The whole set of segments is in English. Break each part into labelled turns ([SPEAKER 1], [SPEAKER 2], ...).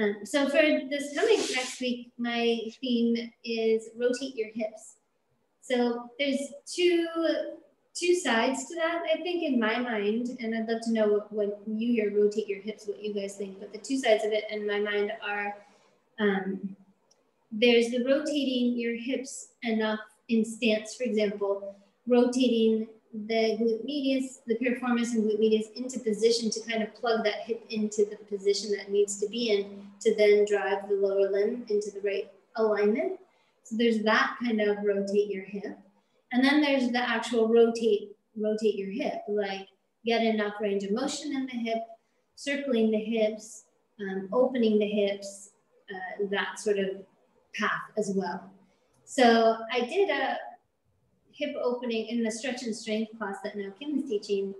[SPEAKER 1] Um, so for this coming next week, my theme is rotate your hips. So there's two two sides to that, I think, in my mind, and I'd love to know what, when you hear rotate your hips, what you guys think. But the two sides of it in my mind are um, there's the rotating your hips enough in stance, for example, rotating the glute medius, the piriformis and glute medius into position to kind of plug that hip into the position that needs to be in to then drive the lower limb into the right alignment. So there's that kind of rotate your hip. And then there's the actual rotate, rotate your hip, like get enough range of motion in the hip, circling the hips, um, opening the hips, uh, that sort of path as well. So I did a hip opening in the stretch and strength class that now Kim is teaching.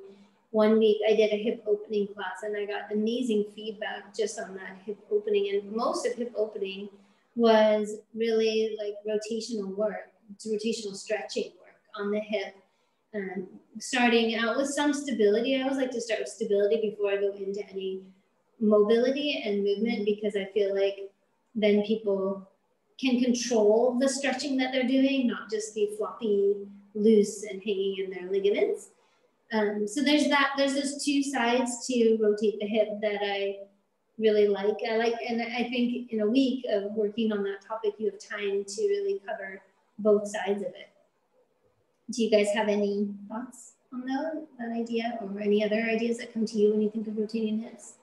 [SPEAKER 1] One week I did a hip opening class and I got amazing feedback just on that hip opening. And most of hip opening was really like rotational work, rotational stretching work on the hip. And starting out with some stability. I always like to start with stability before I go into any mobility and movement because I feel like then people can control the stretching that they're doing, not just be floppy, loose, and hanging in their ligaments. Um, so there's that. There's those two sides to rotate the hip that I really like. I like, and I think in a week of working on that topic, you have time to really cover both sides of it. Do you guys have any thoughts on that, that idea or any other ideas that come to you when you think of rotating hips?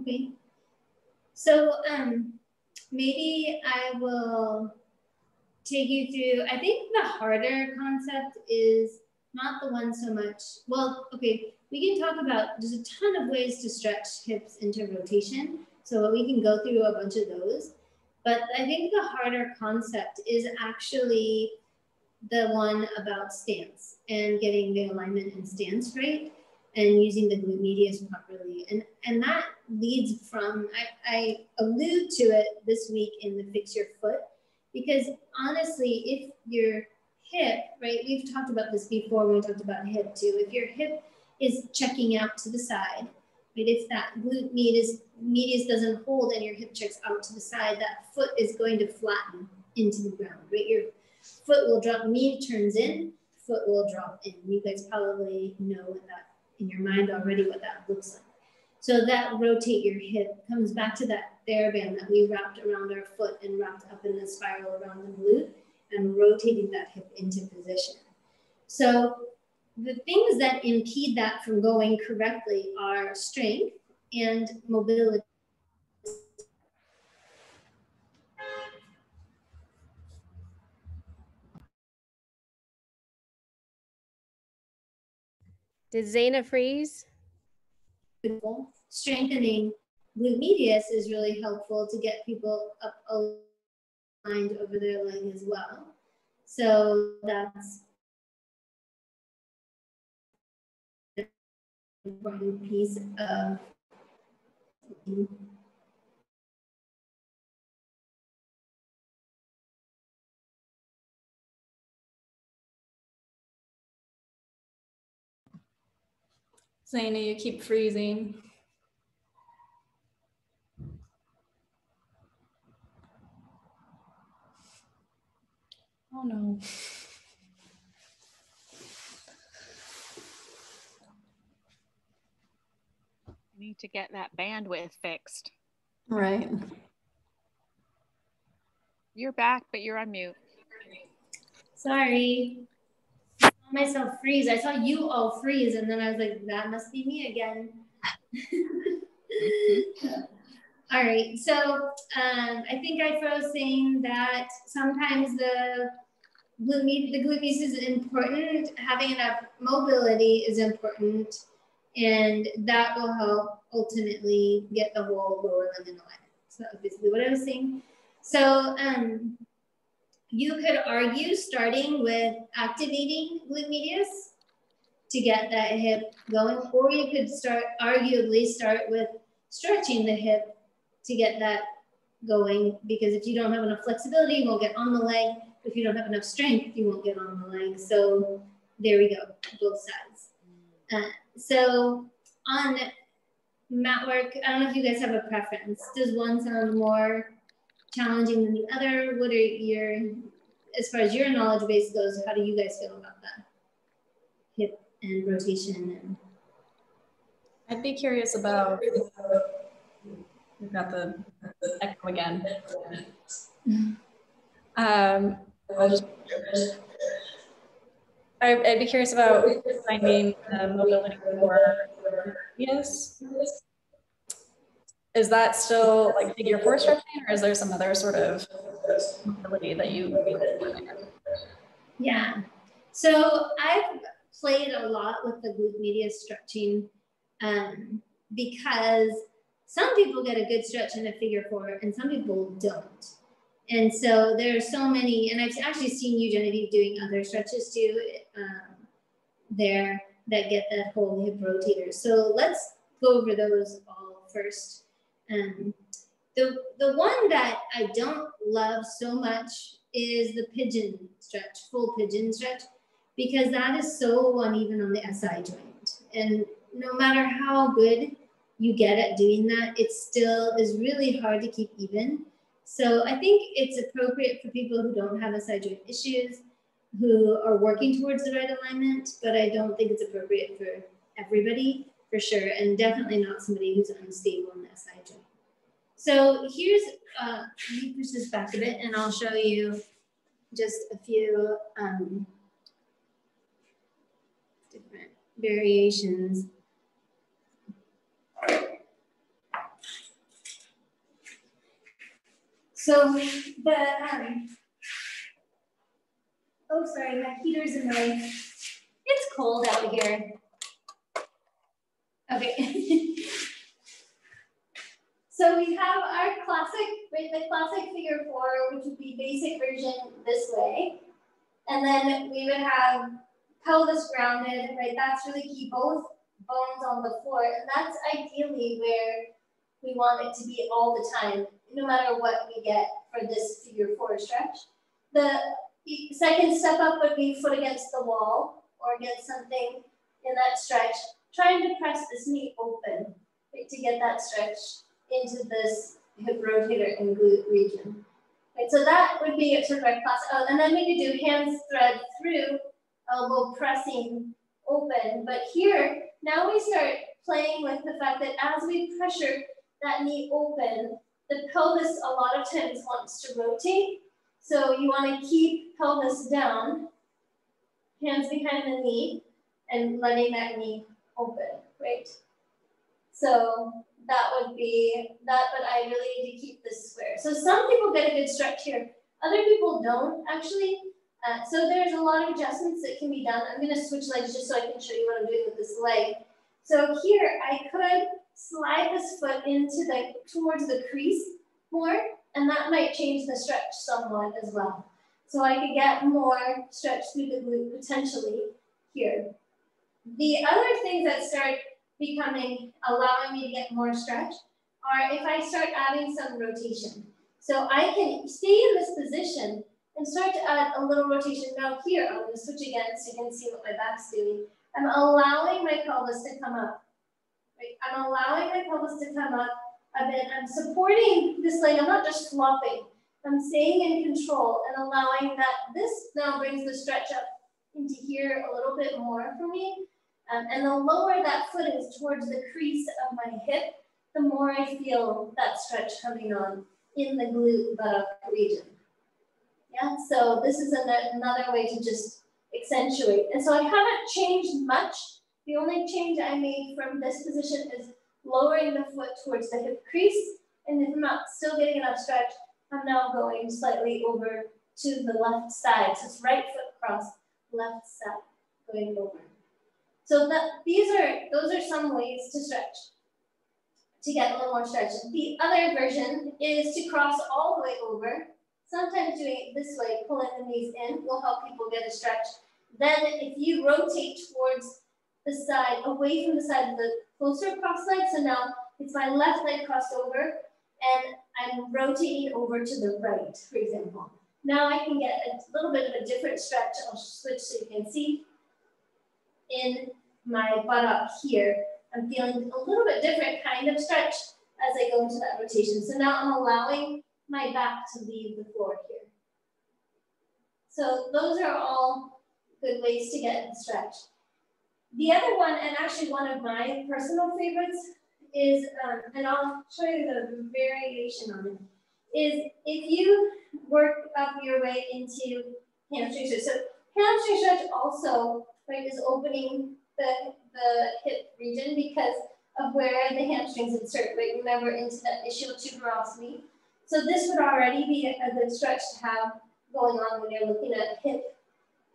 [SPEAKER 1] Okay. So um, maybe I will take you through, I think the harder concept is not the one so much, well, okay, we can talk about, there's a ton of ways to stretch hips into rotation. So we can go through a bunch of those. But I think the harder concept is actually the one about stance and getting the alignment and stance right and using the glute medius properly. And, and that leads from, I, I allude to it this week in the Fix Your Foot, because honestly, if your hip, right, we've talked about this before when we talked about hip too, if your hip is checking out to the side, right, if that glute medius, medius doesn't hold and your hip checks out to the side, that foot is going to flatten into the ground, right? Your foot will drop, knee turns in, foot will drop in. You guys probably know what that in your mind already what that looks like. So that rotate your hip comes back to that TheraBand that we wrapped around our foot and wrapped up in the spiral around the glute and rotating that hip into position. So the things that impede that from going correctly are strength and mobility.
[SPEAKER 2] Did Zeina freeze?
[SPEAKER 1] Strengthening glute medius is really helpful to get people up aligned over their leg as well. So that's an important piece of
[SPEAKER 3] Zeina, you keep freezing. Oh no.
[SPEAKER 4] Need to get that bandwidth fixed.
[SPEAKER 3] Right.
[SPEAKER 4] You're back, but you're on mute.
[SPEAKER 1] Sorry I saw myself freeze. I saw you all freeze, and then I was like, that must be me again. all right. So um, I think I froze saying that sometimes the glute the medius is important. Having enough mobility is important, and that will help ultimately get the whole lower limb in alignment. So that was basically what I was saying. So um, you could argue starting with activating glute medius to get that hip going, or you could start arguably start with stretching the hip to get that going because if you don't have enough flexibility, you won't get on the leg. If you don't have enough strength, you won't get on the leg. So there we go, both sides. Uh, so on mat work, I don't know if you guys have a preference. Does one sound more challenging than the other? What are your, as far as your knowledge base goes, how do you guys feel about that? Hip and rotation and
[SPEAKER 3] I'd be curious about. We've got the echo again. Um. I- I'd be curious about finding the mobility for yes. Is that still like figure four stretching, or is there some other sort of mobility that you?
[SPEAKER 1] Yeah. So I've played a lot with the glute medius stretching um, because some people get a good stretch in a figure four and some people don't. And so there are so many, and I've actually seen you, Genevieve, doing other stretches too um, there that get that whole hip rotator. So let's go over those all first. Um, the, the one that I don't love so much is the pigeon stretch, full pigeon stretch, because that is so uneven on the SI joint. And no matter how good you get at doing that, it still is really hard to keep even. So I think it's appropriate for people who don't have SI joint issues, who are working towards the right alignment, but I don't think it's appropriate for everybody for sure, and definitely not somebody who's unstable in the SI joint. So here's, uh, let me push this back a bit and I'll show you just a few um, different variations. So the, um, oh, sorry, my heater's in the way. It's cold out here. Okay. so we have our classic, right, the classic figure four, which would be basic version this way. And then we would have pelvis grounded, right? That's really key, both bones on the floor. And that's ideally where we want it to be all the time, no matter what we get for this figure four stretch. The second step up would be foot against the wall or against something in that stretch, trying to press this knee open right, to get that stretch into this hip rotator and glute region. Right, so that would be sort of class. Oh, and then we could do hands thread through, elbow pressing open. But here, now we start playing with the fact that as we pressure that knee open, the pelvis a lot of times wants to rotate. So you want to keep pelvis down, hands behind the knee, and letting that knee open, right? So that would be that, but I really need to keep this square. So some people get a good stretch here. Other people don't actually. Uh, so there's a lot of adjustments that can be done. I'm gonna switch legs just so I can show you what I'm doing with this leg. So here I could slide this foot into the, towards the crease more, and that might change the stretch somewhat as well. So I could get more stretch through the glute potentially here. The other things that start becoming, allowing me to get more stretch are if I start adding some rotation. So I can stay in this position and start to add a little rotation. Now here, I'm gonna switch again so you can see what my back's doing. I'm allowing my pelvis to come up. Right? I'm allowing my pelvis to come up a bit. I'm supporting this leg. I'm not just flopping. I'm staying in control and allowing that this now brings the stretch up into here a little bit more for me. Um, and the lower that foot is towards the crease of my hip, the more I feel that stretch coming on in the glute buttock region. Yeah, so this is an, another way to just accentuate. And so I haven't changed much. The only change I made from this position is lowering the foot towards the hip crease. And if I'm not still getting enough stretch, I'm now going slightly over to the left side. So it's right foot cross, left side, going over. So that these are those are some ways to stretch to get a little more stretch. The other version is to cross all the way over. Sometimes doing it this way, pulling the knees in, will help people get a stretch. Then if you rotate towards the side, away from the side of the closer cross leg, so now it's my left leg crossed over, and I'm rotating over to the right, for example. Now I can get a little bit of a different stretch. I'll switch so you can see. In my buttock here, I'm feeling a little bit different kind of stretch as I go into that rotation. So now I'm allowing my back to leave the floor here. So those are all good ways to get the stretch. The other one, and actually one of my personal favorites, is, um, and I'll show you the variation on it, is if you work up your way into hamstring stretch. So hamstring stretch also right, is opening the, the hip region because of where the hamstrings insert, right? Remember into that ischial tuberosity. So this would already be a good stretch to have going on when you're looking at hip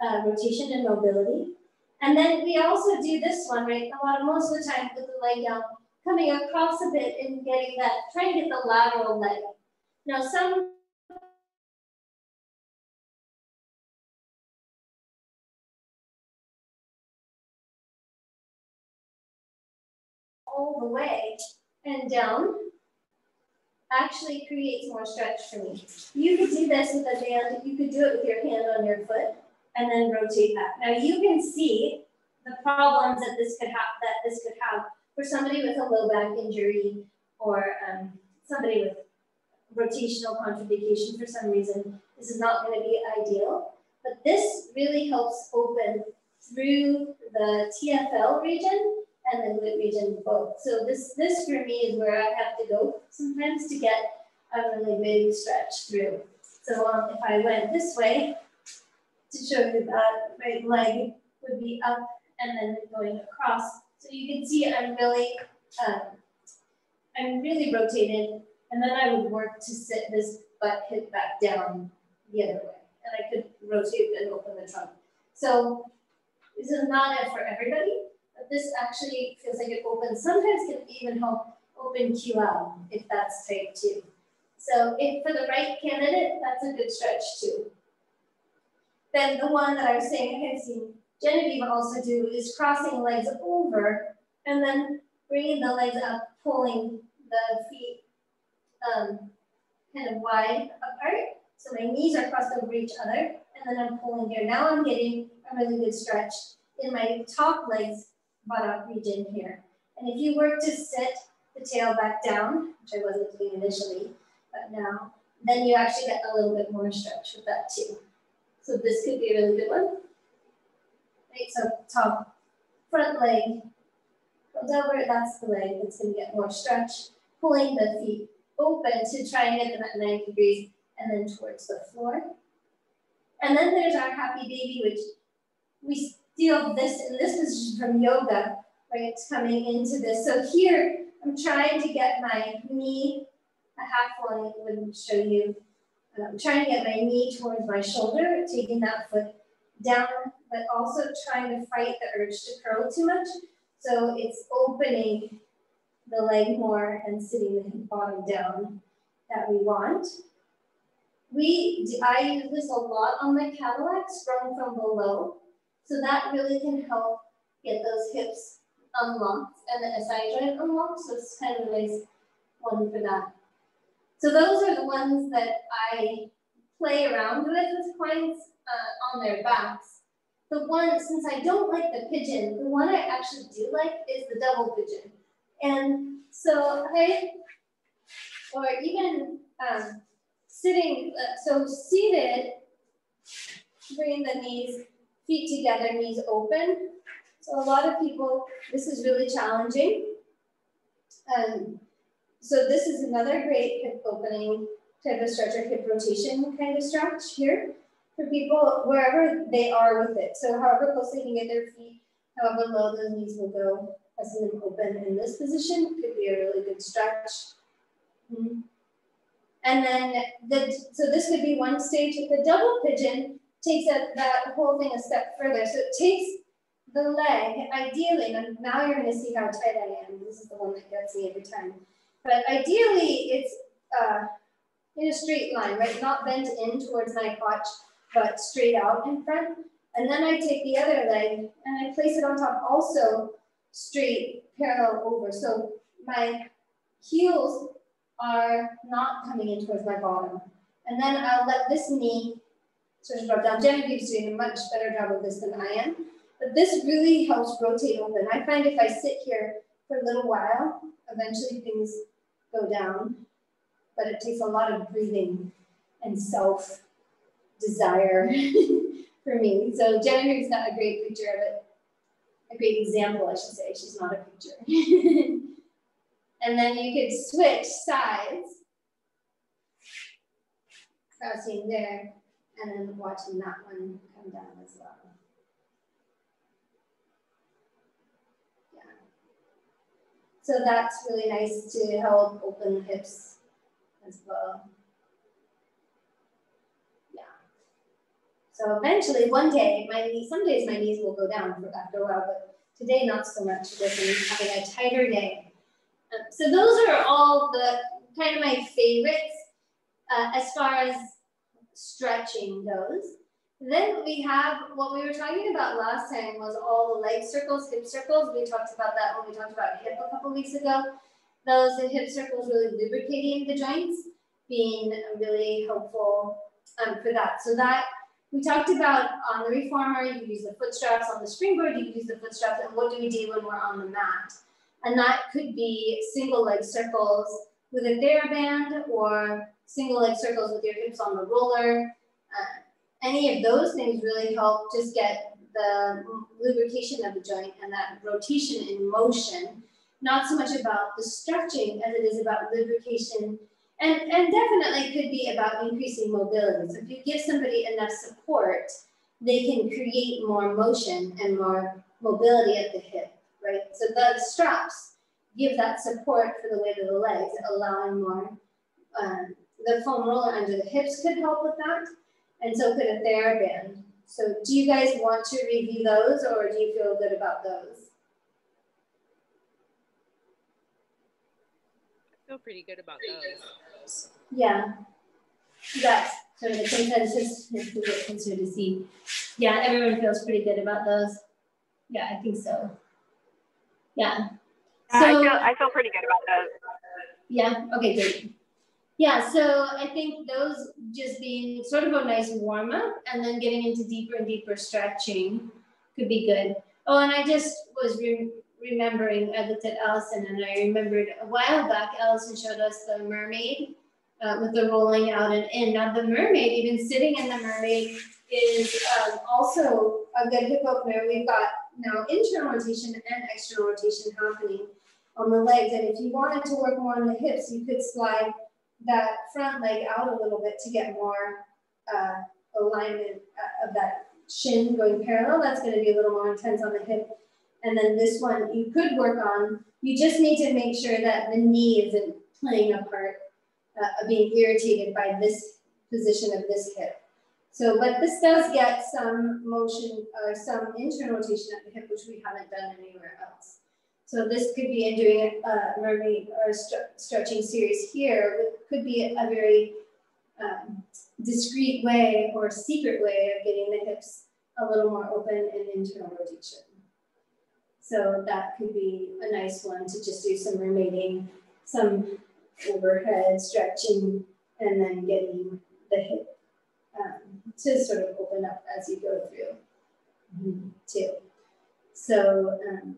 [SPEAKER 1] uh, rotation and mobility. And then we also do this one, right? A lot of most of the time with the leg down, coming across a bit and getting that, trying to get the lateral leg. Now some all the way and down actually creates more stretch for me. You could do this with a band, you could do it with your hand on your foot and then rotate that. Now you can see the problems that this could have that this could have for somebody with a low back injury or um, somebody with rotational contraindication for some reason. This is not going to be ideal, but this really helps open through the TFL region and the glute region both. So this, this for me is where I have to go sometimes to get a really big stretch through. So um, if I went this way, to show you that right leg would be up and then going across. So you can see I'm really, um, I'm really rotated and then I would work to sit this butt hip back down the other way. And I could rotate and open the trunk. So this is not it for everybody, but this actually feels like it opens, sometimes can even help open QL if that's type two. So if for the right candidate, that's a good stretch too. Then the one that I was saying I have seen Genevieve also do is crossing legs over and then bringing the legs up, pulling the feet um, kind of wide apart. So my knees are crossed over each other and then I'm pulling here. Now I'm getting a really good stretch in my top legs buttock region here. And if you were to sit the tail back down, which I wasn't doing initially, but now, then you actually get a little bit more stretch with that too. So this could be a really good one. Right, so top front leg goes over, that's the leg that's gonna get more stretch, pulling the feet open to try and get them at 90 degrees and then towards the floor. And then there's our happy baby, which we steal this and this is from yoga, right? Coming into this. So here, I'm trying to get my knee, a half one would show you. Um, I'm trying to get my knee towards my shoulder, taking that foot down, but also trying to fight the urge to curl too much. So it's opening the leg more and sitting the bottom down that we want. We, I use this a lot on my Cadillac, sprung from below. So that really can help get those hips unlocked and the SI joint unlocked. So it's kind of a nice one for that. So those are the ones that I play around with with clients uh, on their backs. The one, since I don't like the pigeon, the one I actually do like is the double pigeon. And so I, or even um, sitting, uh, so seated, bringing the knees feet together, knees open. So a lot of people, this is really challenging. Um, so this is another great hip opening type of stretch or hip rotation kind of stretch here for people wherever they are with it. So however close they can get their feet, however low the knees will go, pressing them open in this position could be a really good stretch. Mm -hmm. And then, the, so this could be one stage. The double pigeon takes that, that whole thing a step further. So it takes the leg, ideally, now you're to see how tight I am. This is the one that gets me every time. But ideally, it's uh, in a straight line, right? Not bent in towards my crotch, but straight out in front. And then I take the other leg and I place it on top also straight parallel over. So my heels are not coming in towards my bottom. And then I'll let this knee sort of drop down. Genevieve's doing a much better job of this than I am. But this really helps rotate open. I find if I sit here for a little while, eventually things go down, but it takes a lot of breathing and self desire for me. So Jennifer's got a great picture of it, a great example, I should say. She's not a picture. and then you could switch sides, crossing there, and then watching that one come down as well. So that's really nice to help open the hips as well. Yeah. So eventually, one day, my knee, some days my knees will go down after a while, but today not so much because I'm having a tighter day. Um, so those are all the kind of my favorites uh, as far as stretching goes. Then we have what we were talking about last time was all the leg circles, hip circles. We talked about that when we talked about hip a couple weeks ago. Those hip circles really lubricating the joints, being really helpful um, for that. So that we talked about on the reformer, you use the foot straps on the springboard, you use the foot straps, and what do we do when we're on the mat? And that could be single leg circles with a TheraBand or single leg circles with your hips on the roller. Uh, any of those things really help just get the lubrication of the joint and that rotation in motion. Not so much about the stretching as it is about lubrication and, and definitely could be about increasing mobility. So if you give somebody enough support, they can create more motion and more mobility at the hip, right? So the straps give that support for the weight of the legs, allowing more. Um, the foam roller under the hips could help with that, and so could a TheraBand. So do you guys want to review those, or do you feel good about those?
[SPEAKER 4] I feel pretty good about those.
[SPEAKER 1] Yeah, that's sort of the consensus is the concern to see. Yeah, everyone feels pretty good about those. Yeah, I think so. Yeah.
[SPEAKER 5] So, I feel I feel pretty good about those.
[SPEAKER 1] Yeah. Okay. Great. Yeah. So I think those just being sort of a nice warm up, and then getting into deeper and deeper stretching could be good. Oh, and I just was re remembering, I looked at Allison and I remembered a while back, Allison showed us the mermaid uh, with the rolling out and in. Now the mermaid, even sitting in the mermaid is um, also a good hip opener. We've got now internal rotation and external rotation happening on the legs. And if you wanted to work more on the hips, you could slide that front leg out a little bit to get more uh, alignment uh, of that shin going parallel. That's going to be a little more intense on the hip. And then this one you could work on. You just need to make sure that the knee isn't playing a part, uh, being irritated by this position of this hip. So, but this does get some motion or some internal rotation at the hip, which we haven't done anywhere else. So this could be in doing a mermaid or a stretching series here, it could be a very um, discreet way or secret way of getting the hips a little more open and internal rotation. So that could be a nice one to just do some remaining, some overhead stretching, and then getting the hip um, to sort of open up as you go through mm-hmm. too. So, um,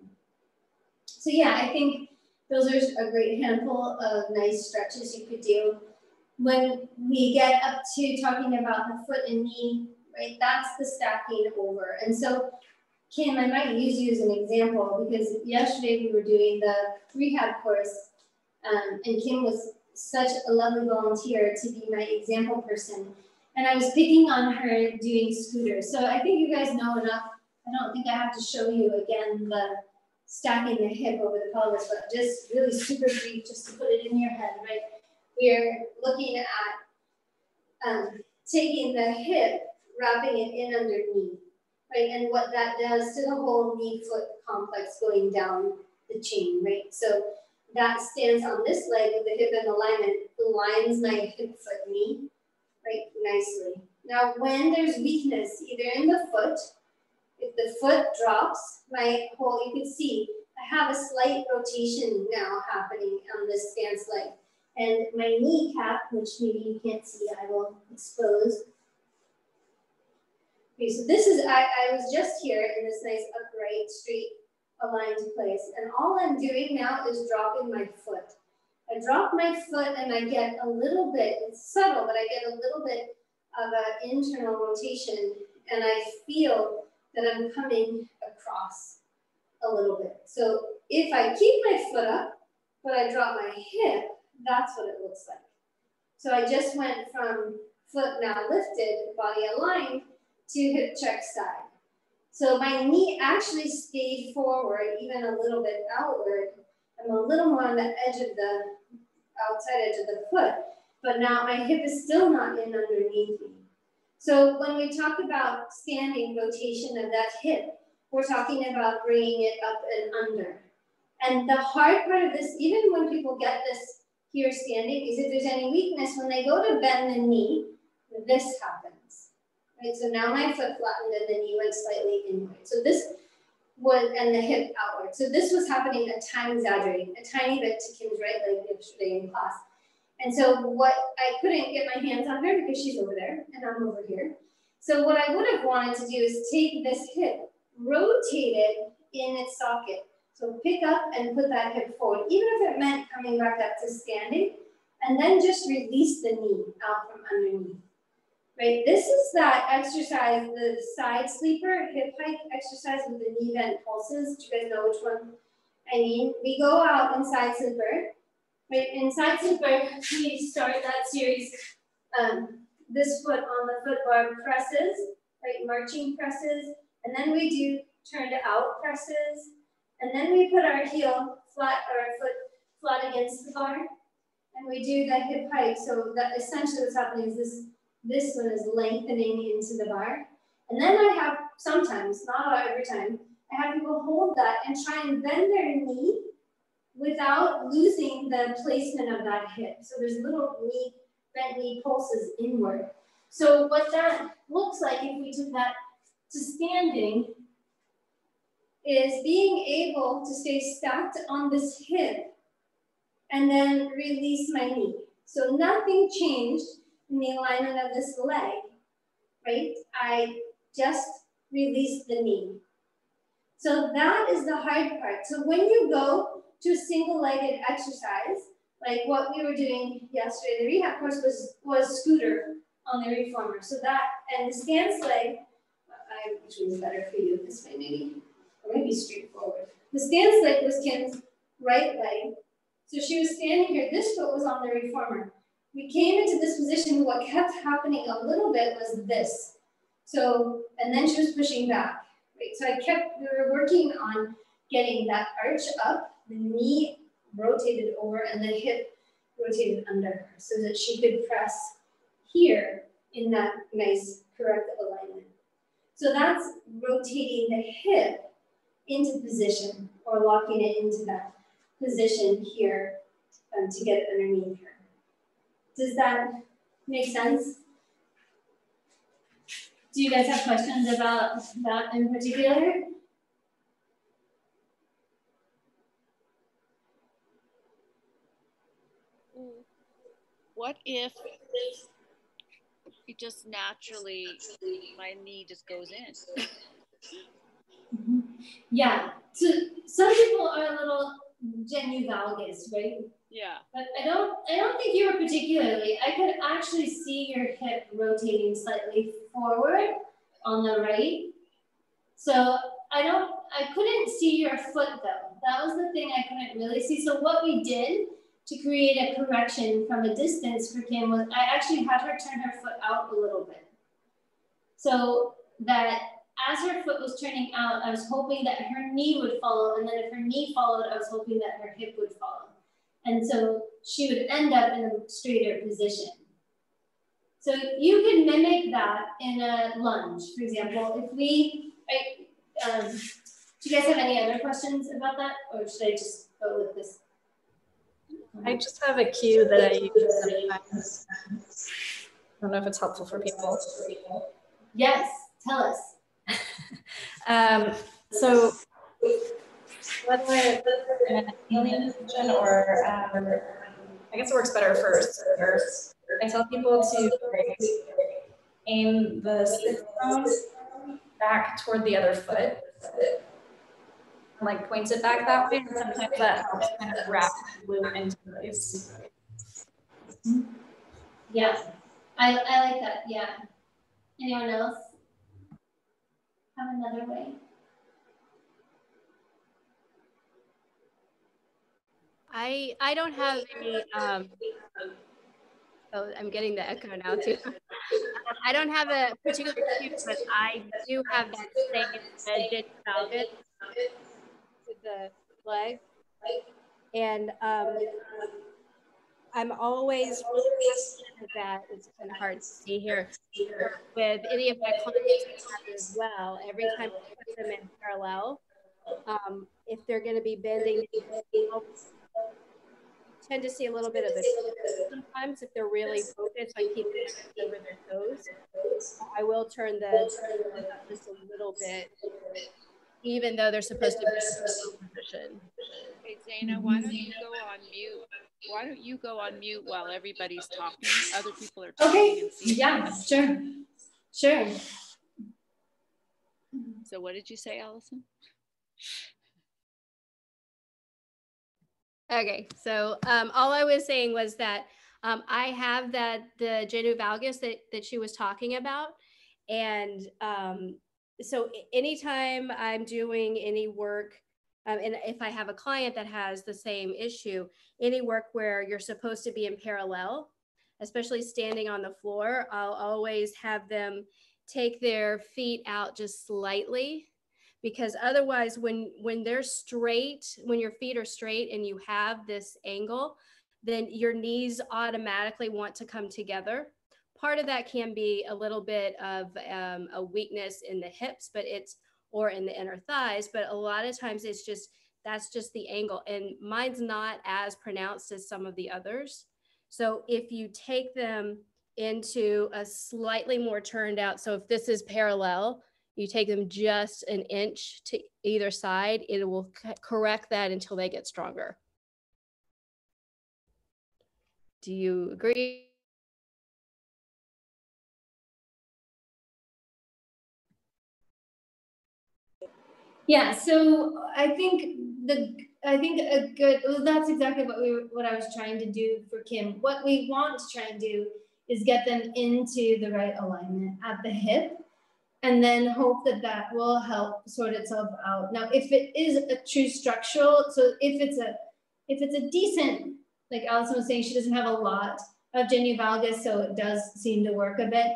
[SPEAKER 1] so yeah, I think those are a great handful of nice stretches you could do. When we get up to talking about the foot and knee, right, that's the stacking over. And so Kim, I might use you as an example because yesterday we were doing the rehab course um, and Kim was such a lovely volunteer to be my example person. And I was picking on her doing scooters. So I think you guys know enough. I don't think I have to show you again the stacking the hip over the pelvis, but just really super brief, just to put it in your head, right? We're looking at um, taking the hip, wrapping it in underneath right? And what that does to the whole knee foot complex going down the chain, right? So that stands on this leg with the hip in alignment, aligns my hip foot knee, right, nicely. Now, when there's weakness, either in the foot, if the foot drops, my whole, you can see, I have a slight rotation now happening on this stance leg. And my kneecap, which maybe you can't see, I will expose, Okay, so this is, I, I was just here in this nice upright, straight, aligned place, and all I'm doing now is dropping my foot. I drop my foot and I get a little bit, it's subtle, but I get a little bit of an internal rotation, and I feel that I'm coming across a little bit. So if I keep my foot up, but I drop my hip, that's what it looks like. So I just went from foot now lifted, body aligned, to hip check side. So my knee actually stayed forward, even a little bit outward. I'm a little more on the edge of the outside edge of the foot, but now my hip is still not in underneath me. So when we talk about standing rotation of that hip, we're talking about bringing it up and under. And the hard part of this, even when people get this here standing, is if there's any weakness, when they go to bend the knee, this happens. Right, so now my foot flattened and the knee went slightly inward. So this was, and the hip outward. So this was happening a tiny exaggerating, a tiny bit to Kim's right leg yesterday in class. And so what, I couldn't get my hands on her because she's over there and I'm over here. So what I would have wanted to do is take this hip, rotate it in its socket. So pick up and put that hip forward, even if it meant coming back up to standing, and then just release the knee out from underneath. Right, this is that exercise, the side sleeper hip hike exercise with the knee bent pulses. Do you guys know which one I mean? We go out in side sleeper, right? In side sleeper, we start that series. Um, this foot on the foot bar presses, right? Marching presses, and then we do turned out presses, and then we put our heel flat or our foot flat against the bar, and we do the hip hike. So that essentially what's happening is this this one is lengthening into the bar. And then I have sometimes, not every time, I have people hold that and try and bend their knee without losing the placement of that hip. So there's little knee, bent knee pulses inward. So what that looks like if we took that to standing is being able to stay stacked on this hip and then release my knee. So nothing changed in the alignment of this leg, right? I just released the knee. So that is the hard part. So when you go to a single-legged exercise, like what we were doing yesterday, the rehab course was, was scooter on the reformer. So that, and the stance leg, I, which was better for you this way maybe, or maybe straightforward. The stance leg was Kim's right leg. So she was standing here, this foot was on the reformer we came into this position, what kept happening a little bit was this. So, and then she was pushing back, right? So I kept, we were working on getting that arch up, the knee rotated over, and the hip rotated under her so that she could press here in that nice correct alignment. So that's rotating the hip into position or locking it into that position here um, to get underneath her. Does that make sense? Do you guys have questions about that in particular?
[SPEAKER 4] What if it just naturally, my knee just goes in?
[SPEAKER 1] Mm-hmm. Yeah, so some people are a little genu valgus, right?
[SPEAKER 4] Yeah.
[SPEAKER 1] But I don't I don't think you were particularly. I could actually see your hip rotating slightly forward on the right. So I don't I couldn't see your foot though. That was the thing I couldn't really see. So what we did to create a correction from a distance for Kim was I actually had her turn her foot out a little bit. So that as her foot was turning out, I was hoping that her knee would follow, and then if her knee followed, I was hoping that her hip would follow. And so she would end up in a straighter position. So you can mimic that in a lunge, for example. If we, I, um, do you guys have any other questions about that? Or should I just go with this?
[SPEAKER 3] I just have a cue that I use sometimes. I don't know if it's helpful for people.
[SPEAKER 1] Yes, tell us.
[SPEAKER 3] um, so whether it's an alien position or um, I guess it works better first. I tell people to aim the sit bone back toward the other foot. Like points it back that way, and sometimes that helps kind of wrap the glute into place.
[SPEAKER 1] Yeah, I, I like that. Yeah. Anyone else have another way?
[SPEAKER 2] I I don't have any. Um, oh, I'm getting the echo now too. I don't have a particular cue, but I do have that same genu valgus with the leg, and um, I'm always that it's of hard to see here with any of my clients as well. Every time I put them in parallel, um, if they're going to be bending, tend to see a little bit of it sometimes if they're really focused on keeping over their toes. I will turn the just a little bit, even though they're supposed to be in position.
[SPEAKER 4] Hey, Zeina, why don't you go on mute? Why don't you go on mute while everybody's talking? Other people are talking.
[SPEAKER 1] Okay. Yeah, sure. Sure.
[SPEAKER 4] So what did you say, Allison?
[SPEAKER 2] Okay, so um, all I was saying was that um, I have that the genu valgus that, that she was talking about. And um, so anytime I'm doing any work, um, and if I have a client that has the same issue, any work where you're supposed to be in parallel, especially standing on the floor, I'll always have them take their feet out just slightly because otherwise when when they're straight when your feet are straight and you have this angle then your knees automatically want to come together part of that can be a little bit of um, a weakness in the hips but it's or in the inner thighs but a lot of times it's just that's just the angle and mine's not as pronounced as some of the others so if you take them into a slightly more turned out so if this is parallel you take them just an inch to either side, it will correct that until they get stronger. Do you agree?
[SPEAKER 1] Yeah, so I think the I think a good well, that's exactly what we what I was trying to do for Kim. What we want to try and do is get them into the right alignment at the hip and then hope that that will help sort itself out. Now, if it is a true structural, so if it's a if it's a decent, like Allison was saying, she doesn't have a lot of genu valgus, so it does seem to work a bit.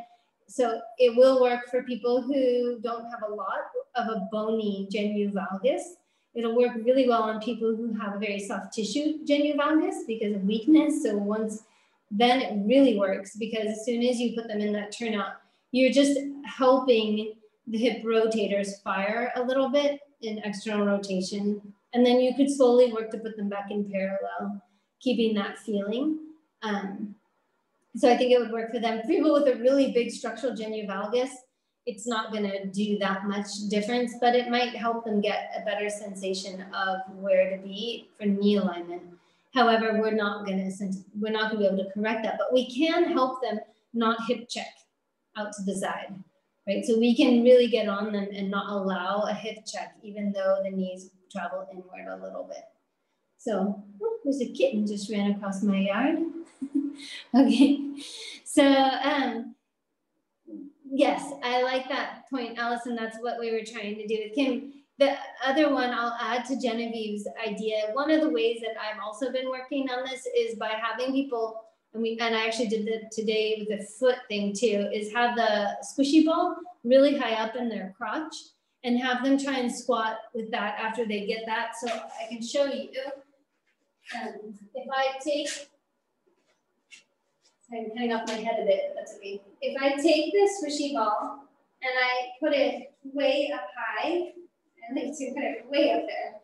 [SPEAKER 1] So it will work for people who don't have a lot of a bony genu valgus. It'll work really well on people who have a very soft tissue genu valgus because of weakness. So once then it really works because as soon as you put them in that turnout, you're just helping the hip rotators fire a little bit in external rotation. And then you could slowly work to put them back in parallel, keeping that feeling. Um, so I think it would work for them. For people with a really big structural genu valgus, it's not gonna do that much difference, but it might help them get a better sensation of where to be for knee alignment. However, we're not gonna, we're not gonna be able to correct that, but we can help them not hip check out to the side, right? So we can really get on them and not allow a hip check, even though the knees travel inward a little bit. So oh, there's a kitten just ran across my yard. okay, so um, yes, I like that point, Allison. That's what we were trying to do with Kim. The other one I'll add to Genevieve's idea. One of the ways that I've also been working on this is by having people and we and I actually did that today with the foot thing too, is have the squishy ball really high up in their crotch and have them try and squat with that after they get that. So I can show you. Um, if I take, I'm cutting off my head a bit, that's okay. If I take this squishy ball and I put it way up high, I like to put it way up there,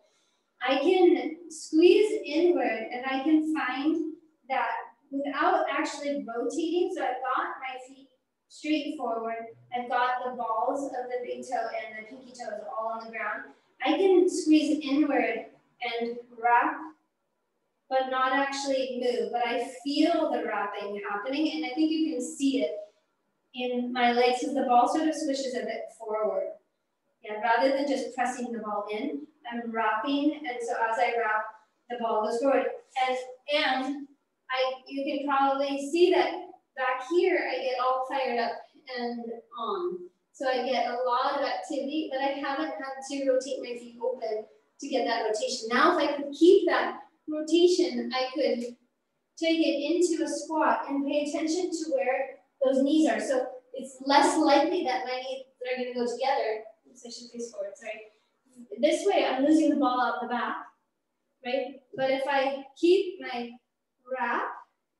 [SPEAKER 1] I can squeeze inward and I can find that without actually rotating. So I've got my feet straight forward. I've got the balls of the big toe and the pinky toes all on the ground. I can squeeze inward and wrap, but not actually move. But I feel the wrapping happening, and I think you can see it in my legs because the ball sort of swishes a bit forward. Yeah, rather than just pressing the ball in, I'm wrapping, and so as I wrap, the ball goes forward. And and I you can probably see that back here I get all fired up and on. So I get a lot of activity, but I haven't had to rotate my feet open to get that rotation. Now if I could keep that rotation, I could take it into a squat and pay attention to where those knees are. So it's less likely that my knees are going to go together. Oops, I should face forward, sorry. This way, I'm losing the ball out the back, right? But if I keep my wrap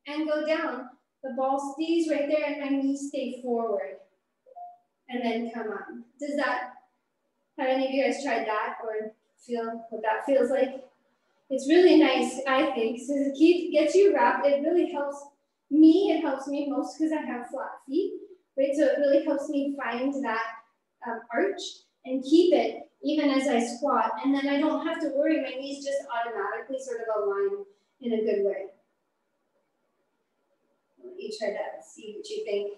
[SPEAKER 1] and go down, the ball stays right there and my knees stay forward and then come on. Does that, have any of you guys tried that or feel what that feels like? It's really nice, I think, so it keeps, gets you wrapped. It really helps me, it helps me most because I have flat feet, right? So it really helps me find that um, arch and keep it even as I squat. And then I don't have to worry, my knees just automatically sort of align in a good way. Let you try that, see what you think.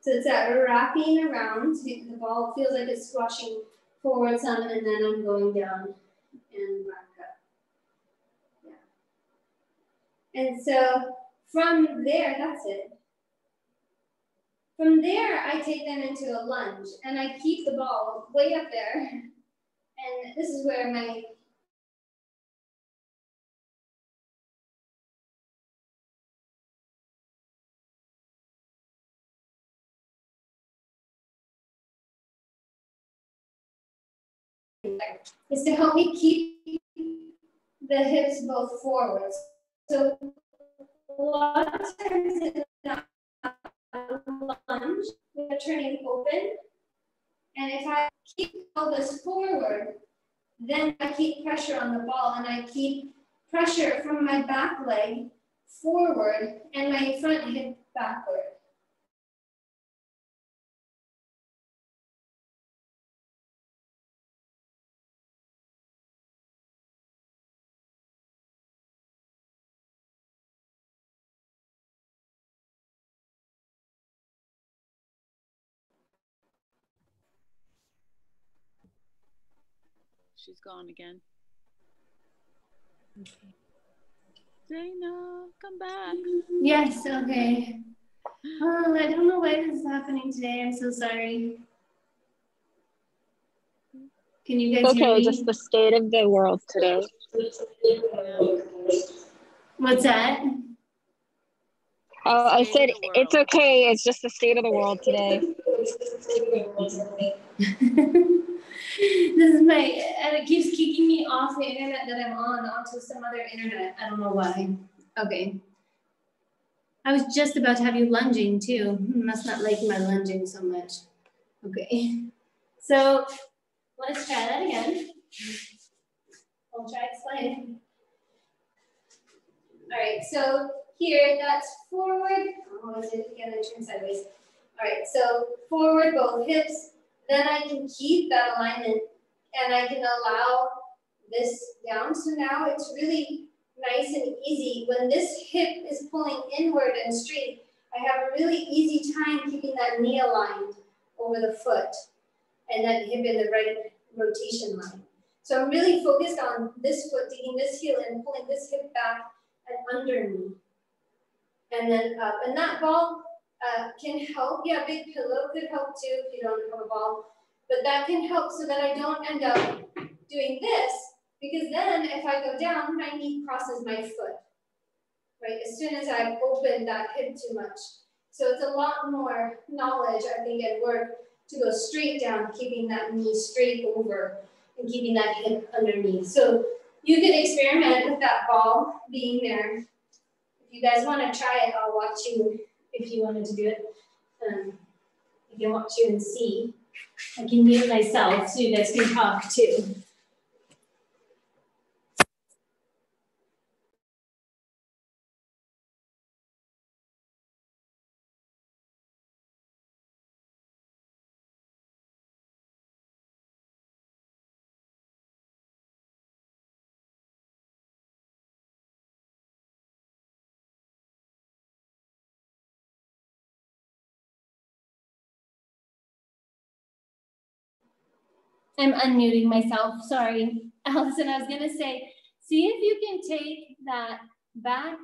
[SPEAKER 1] So it's that wrapping around, the ball feels like it's squashing forward some, and then I'm going down and back up. Yeah. And so from there, that's it. From there, I take them into a lunge, and I keep the ball way up there. And this is where my is to help me keep the hips both forwards. So a lot of times in lunge, we're turning open. And if I keep pelvis forward, then I keep pressure on the ball and I keep pressure from my back leg forward and my front hip backward.
[SPEAKER 4] She's gone again. Dana, come back.
[SPEAKER 1] Yes, okay. Oh, I don't know why this is happening today. I'm so sorry. Can you guys hear
[SPEAKER 5] Okay, just the state of the world today.
[SPEAKER 1] What's that?
[SPEAKER 5] Oh, I said it's okay. It's just the state of the world today.
[SPEAKER 1] this is my, and it keeps kicking me off the internet that I'm on onto some other internet. I don't know why. Okay. I was just about to have you lunging too. Hmm, Must not like my lunging so much. Okay. So let's try that again. I'll try explaining. All right, so here that's forward. Oh, is it again? I turn sideways. All right, so forward both hips. Then I can keep that alignment and I can allow this down. So now it's really nice and easy. When this hip is pulling inward and straight, I have a really easy time keeping that knee aligned over the foot and that hip in the right rotation line. So I'm really focused on this foot, digging this heel and pulling this hip back and under me. And then up. And that ball uh, can help. Yeah, big pillow could help too if you don't have a ball. But that can help so that I don't end up doing this because then if I go down, my knee crosses my foot. Right, as soon as I open that hip too much. So it's a lot more knowledge, I think, at work to go straight down, keeping that knee straight over and keeping that hip underneath. So you can experiment with that ball being there. If you guys want to try it, I'll watch you if you wanted to do it. Um, I can watch you and see. I can mute myself so you guys can talk too. I'm unmuting myself. Sorry. Allison, I was to say, see if you can take that back,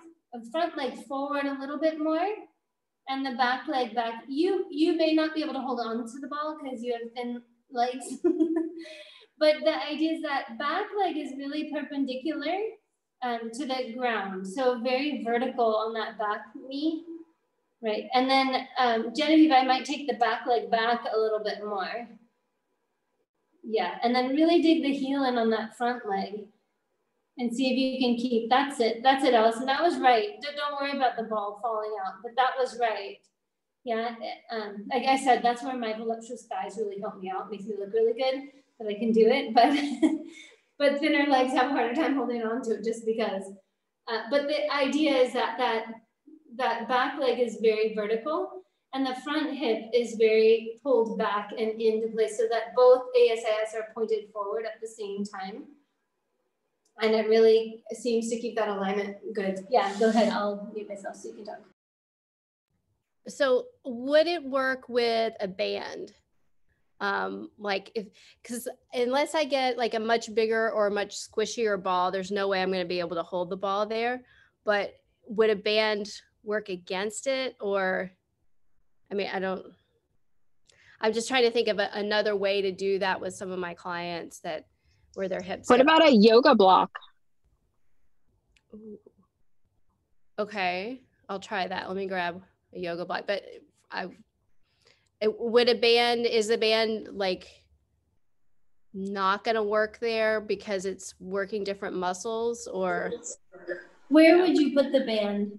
[SPEAKER 1] front leg forward a little bit more and the back leg back. You, you may not be able to hold on to the ball because you have thin legs. but the idea is that back leg is really perpendicular um, to the ground. So very vertical on that back knee. Right. And then um, Genevieve, I might take the back leg back a little bit more. Yeah. And then really dig the heel in on that front leg and see if you can keep, that's it. That's it, Allison. That was right. Don't worry about the ball falling out, but that was right. Yeah. Um, like I said, that's where my voluptuous thighs really help me out. Makes me look really good that I can do it. But, but thinner legs have a harder time holding on to it just because. Uh, but the idea is that that that back leg is very vertical and the front hip is very pulled back and into place so that both ASIS are pointed forward at the same time. And it really seems to keep that alignment good. Yeah, go ahead. I'll mute myself so you can talk.
[SPEAKER 2] So would it work with a band? Um, like if, cause unless I get like a much bigger or much squishier ball, there's no way I'm going to be able to hold the ball there. But would a band work against it or i mean i don't i'm just trying to think of a, another way to do that with some of my clients that where their hips
[SPEAKER 5] what about a yoga block?
[SPEAKER 2] Ooh. okay i'll try that. Let me grab a yoga block but i it, would a band is the band like not going to work there because it's working different muscles or?
[SPEAKER 1] Where would you put the band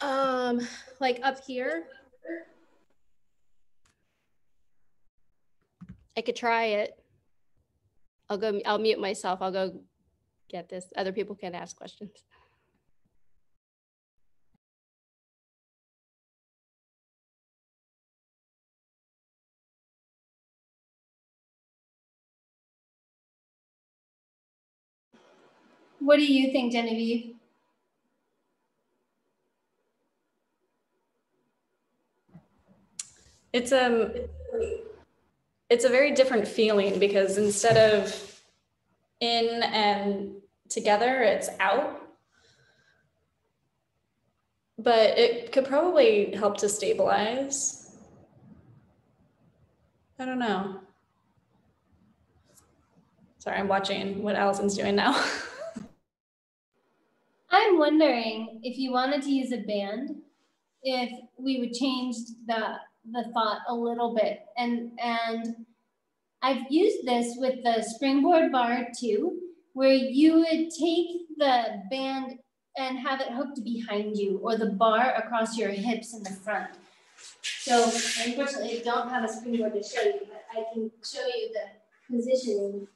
[SPEAKER 2] um, like up here. I could try it. I'll go, I'll mute myself. I'll go get this. Other people can ask questions.
[SPEAKER 1] What do you think, Genevieve?
[SPEAKER 3] It's um it's a very different feeling because instead of in and together, it's out. But it could probably help to stabilize. I don't know. Sorry, I'm watching what Allison's doing now.
[SPEAKER 1] I'm wondering if you wanted to use a band, if we would change the the thought a little bit. And, and I've used this with the springboard bar too, where you would take the band and have it hooked behind you or the bar across your hips in the front. So unfortunately, I don't have a springboard to show you, but I can show you the positioning.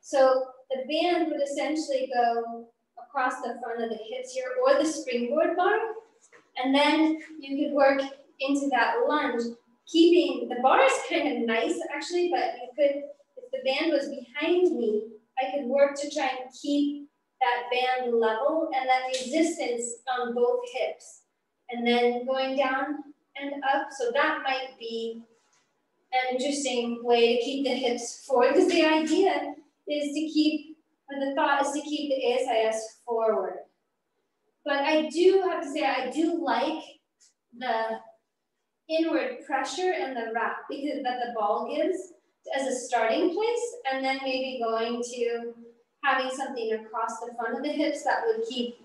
[SPEAKER 1] So the band would essentially go across the front of the hips here or the springboard bar. And then you could work into that lunge, keeping the bar is kind of nice actually, but you could, if the band was behind me, I could work to try and keep that band level and that resistance on both hips. And then going down and up. So that might be an interesting way to keep the hips forward because the idea is to keep, or the thought is to keep the ASIS forward. But I do have to say, I do like the inward pressure and the wrap because that the ball gives as a starting place, and then maybe going to having something across the front of the hips that would keep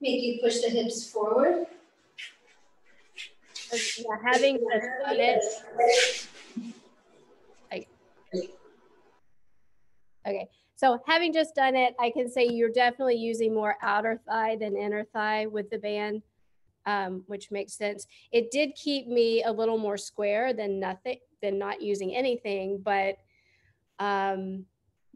[SPEAKER 1] make you push the hips forward.
[SPEAKER 2] Yeah, having a like, okay. So having just done it, I can say you're definitely using more outer thigh than inner thigh with the band um, which makes sense. It did keep me a little more square than nothing, than not using anything, but um,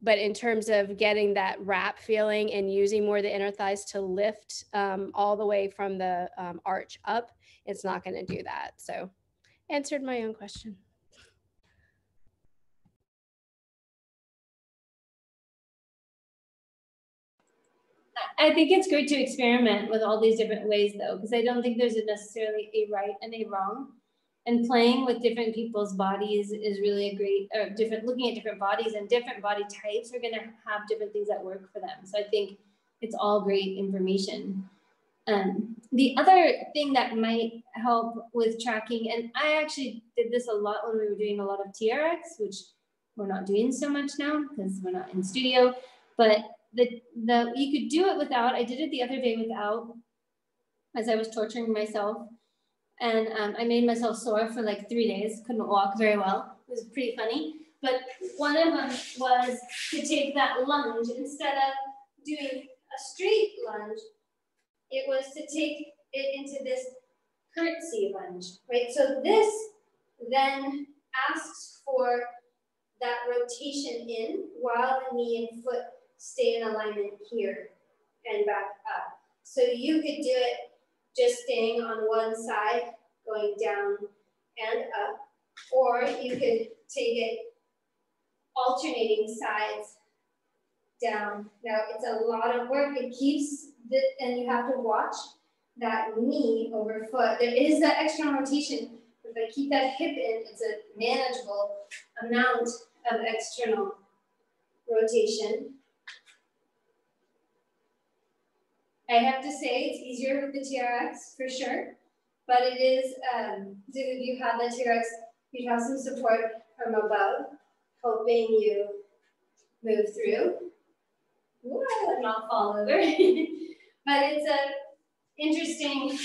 [SPEAKER 2] but in terms of getting that wrap feeling and using more the inner thighs to lift um, all the way from the um, arch up, it's not going to do that. So answered my own question.
[SPEAKER 1] I think it's great to experiment with all these different ways though, because I don't think there's a necessarily a right and a wrong. and playing with different people's bodies is really a great, or different, looking at different bodies and different body types are going to have different things that work for them. So I think it's all great information. Um, the other thing that might help with tracking, and I actually did this a lot when we were doing a lot of TRX, which we're not doing so much now because we're not in studio, but the, the you could do it without, I did it the other day without, as I was torturing myself. And um, I made myself sore for like three days, couldn't walk very well. It was pretty funny. But one of them was to take that lunge instead of doing a straight lunge, it was to take it into this curtsy lunge, right? So this then asks for that rotation in while the knee and foot stay in alignment here and back up. So you could do it just staying on one side, going down and up, or you could take it alternating sides down. Now it's a lot of work. It keeps the, and you have to watch that knee over foot. There is that external rotation. If I keep that hip in, it's a manageable amount of external rotation. I have to say it's easier with the TRX for sure, but it is, um, if you have the TRX, you'd have some support from above, helping you move through. Ooh, I not fall over. but it's a interesting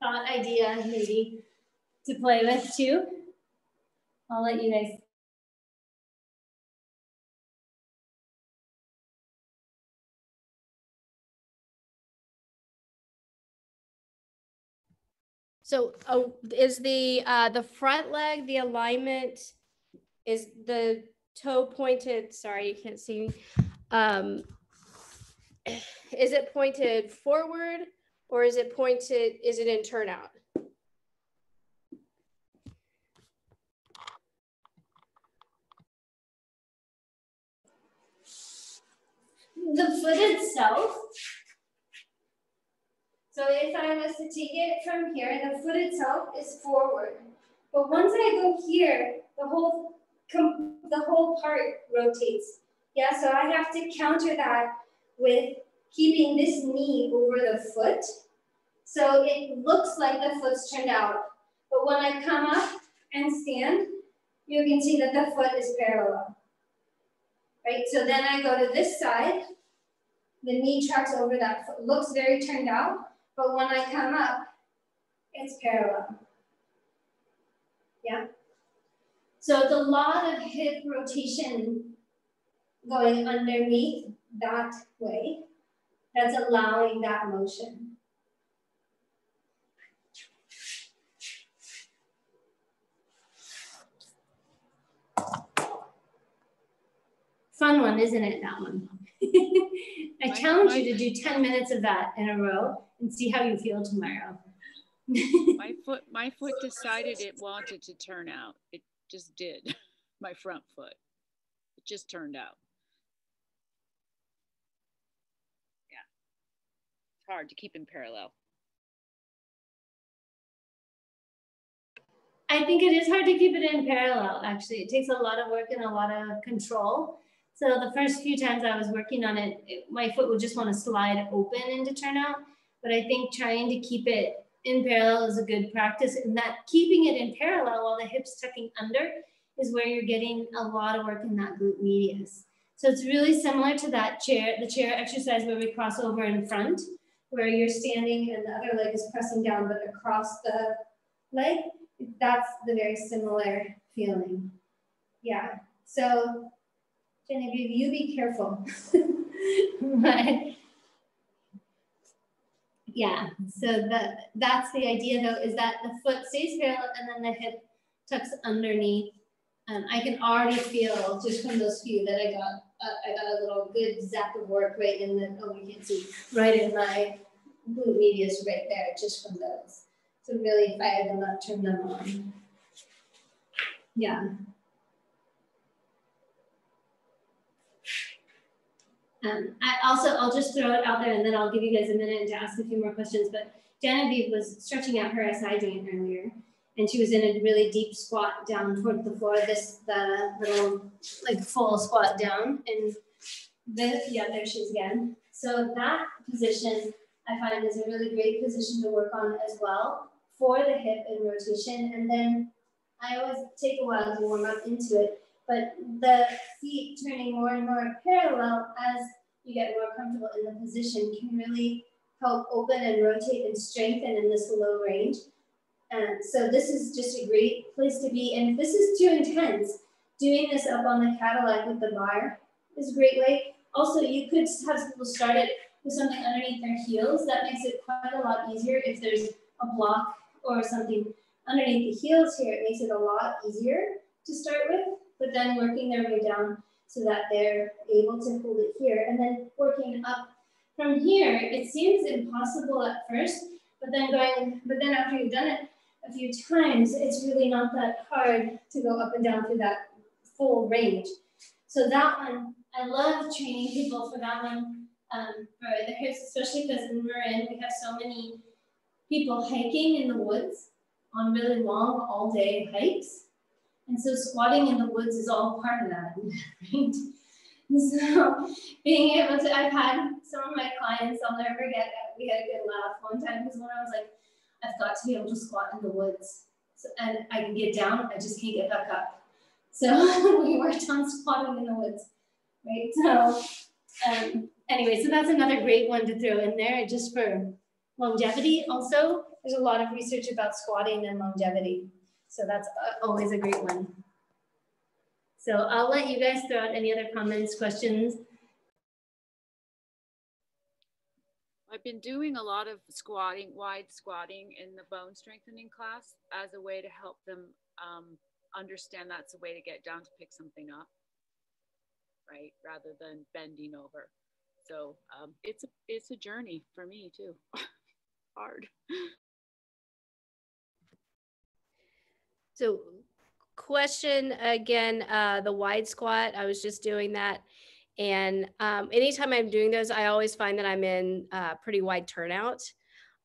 [SPEAKER 1] thought idea maybe to play with too. I'll let you guys
[SPEAKER 2] So oh, is the uh, the front leg, the alignment, is the toe pointed, sorry, you can't see. Um, is it pointed forward or is it pointed, is it in turnout?
[SPEAKER 1] The foot itself so if I was to take it from here, the foot itself is forward. But once I go here, the whole the whole part rotates. Yeah, so I have to counter that with keeping this knee over the foot. So it looks like the foot's turned out. But when I come up and stand, you can see that the foot is parallel. Right, so then I go to this side, the knee tracks over that foot, looks very turned out, but when I come up, it's parallel. Yeah? So it's a lot of hip rotation going underneath that way that's allowing that motion. Fun one, isn't it, that one? I challenge you to do 10 minutes of that in a row and see how you feel tomorrow.
[SPEAKER 4] my foot my foot decided it wanted to turn out. It just did. My front foot. It just turned out. Yeah. It's hard to keep in parallel.
[SPEAKER 1] I think it is hard to keep it in parallel, actually. It takes a lot of work and a lot of control. So the first few times I was working on it, it my foot would just want to slide open into turnout. But I think trying to keep it in parallel is a good practice and that keeping it in parallel while the hips tucking under is where you're getting a lot of work in that glute medius. So it's really similar to that chair, the chair exercise where we cross over in front, where you're standing and the other leg is pressing down, but across the leg, that's the very similar feeling. Yeah, so Genevieve, you be careful. but yeah, so the, that's the idea though, is that the foot stays parallel and then the hip tucks underneath. Um, I can already feel just from those few that I got, uh, I got a little good zap of work right in the, oh, you can see, right in my glute medius right there, just from those. So really fire them up, turn them on. Yeah. Um, I also, I'll just throw it out there and then I'll give you guys a minute to ask a few more questions. But Genevieve was stretching out her SI joint earlier. and she was in a really deep squat down toward the floor. This the little like full squat down, and the yeah there she is again. So that position I find is a really great position to work on as well for the hip and rotation. And then I always take a while to warm up into it, but the feet turning more and more parallel as you get more comfortable in the position can really help open and rotate and strengthen in this low range. And so this is just a great place to be. And if this is too intense, doing this up on the Cadillac with the bar is a great way. Also, you could have people start it with something underneath their heels. That makes it quite a lot easier if there's a block or something underneath the heels here. It makes it a lot easier to start with, but then working their way down so that they're able to hold it here and then working up from here. It seems impossible at first, but then going, but then after you've done it a few times, it's really not that hard to go up and down through that full range. So that one, I love training people for that one um, for the hips, especially because in Marin, we have so many people hiking in the woods on really long all day hikes. And so squatting in the woods is all part of that, right? And so being able to, I've had some of my clients, I'll never forget, that we had a good laugh one time because when I was like, I've got to be able to squat in the woods. So, and I can get down, I just can't get back up. So we worked on squatting in the woods, right? So um, anyway, so that's another great one to throw in there just for longevity. Also, there's a lot of research about squatting and longevity. So that's uh, always a great one. So I'll let you guys throw out any other comments, questions.
[SPEAKER 4] I've been doing a lot of squatting, wide squatting in the bone strengthening class as a way to help them um, understand that's a way to get down to pick something up, right? Rather than bending over. So um, it's a it's a journey for me too. Hard.
[SPEAKER 2] So question again, uh, the wide squat, I was just doing that. And um, anytime I'm doing those, I always find that I'm in uh, pretty wide turnout.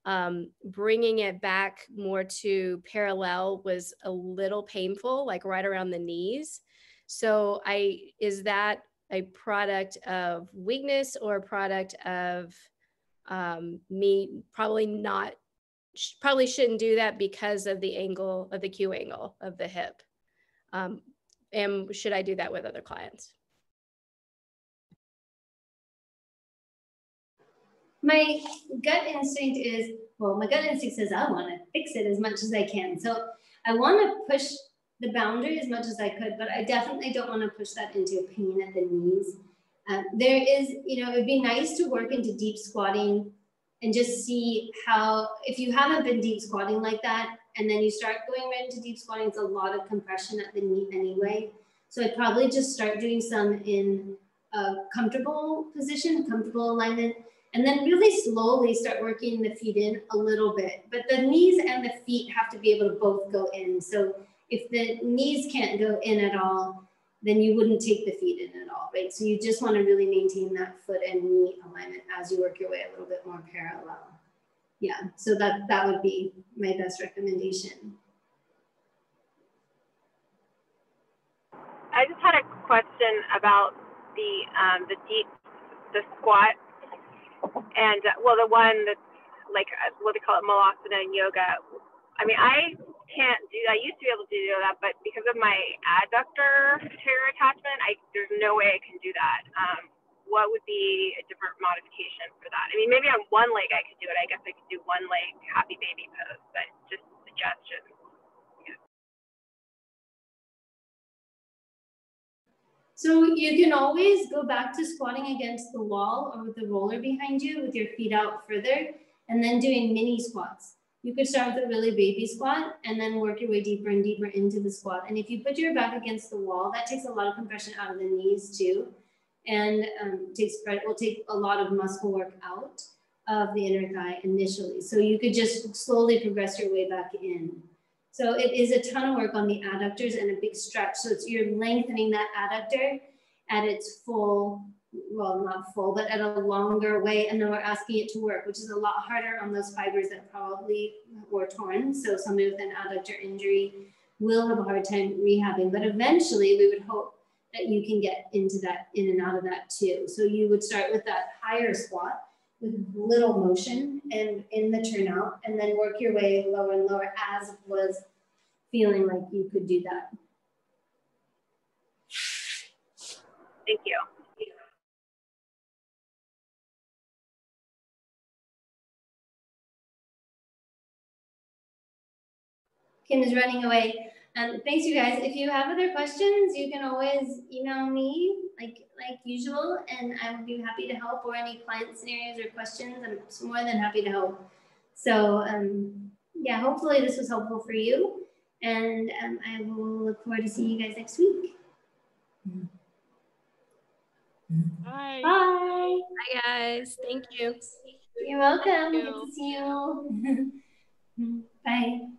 [SPEAKER 2] Um, bringing it back more to parallel was a little painful, like right around the knees. So I, is that a product of weakness or a product of um, me probably not probably shouldn't do that because of the angle of the Q angle of the hip. Um, and should I do that with other clients?
[SPEAKER 1] My gut instinct is, well, my gut instinct says I want to fix it as much as I can. So I want to push the boundary as much as I could, but I definitely don't want to push that into pain at the knees. Um, there is, you know, it'd be nice to work into deep squatting and just see how, if you haven't been deep squatting like that, and then you start going right into deep squatting, it's a lot of compression at the knee anyway. So I'd probably just start doing some in a comfortable position, comfortable alignment, and then really slowly start working the feet in a little bit. But the knees and the feet have to be able to both go in. So if the knees can't go in at all, then you wouldn't take the feet in at all, right? So you just want to really maintain that foot and knee alignment as you work your way a little bit more parallel. Yeah, so that, that would be my best recommendation.
[SPEAKER 6] I just had a question about the um, the deep the squat and uh, well the one that's like uh, what they call it malasana in yoga. I mean I can't do I used to be able to do that, but because of my adductor tear attachment, I there's no way I can do that. Um, what would be a different modification for that? I mean, maybe on one leg I could do it. I guess I could do one leg happy baby pose, but just suggestions.
[SPEAKER 1] So you can always go back to squatting against the wall or with the roller behind you with your feet out further and then doing mini squats. You could start with a really baby squat and then work your way deeper and deeper into the squat. And if you put your back against the wall, that takes a lot of compression out of the knees too. And um, takes will take a lot of muscle work out of the inner thigh initially. So you could just slowly progress your way back in. So it is a ton of work on the adductors and a big stretch. So it's you're lengthening that adductor at its full well, not full, but at a longer way. And then we're asking it to work, which is a lot harder on those fibers that probably were torn. So somebody with an adductor injury will have a hard time rehabbing, but eventually we would hope that you can get into that, in and out of that too. So you would start with that higher squat with little motion and in the turnout, and then work your way lower and lower as was feeling like you could do that.
[SPEAKER 6] Thank you.
[SPEAKER 1] Kim is running away. Um, thanks, you guys. If you have other questions, you can always email me like like usual, and I would be happy to help. Or any client scenarios or questions, I'm more than happy to help. So um, yeah, hopefully this was helpful for you, and um, I will look forward to seeing you guys next week.
[SPEAKER 4] Bye.
[SPEAKER 1] Bye.
[SPEAKER 2] Bye, guys. Thank you.
[SPEAKER 1] You're welcome.
[SPEAKER 4] Thank
[SPEAKER 1] Good to see you. Bye.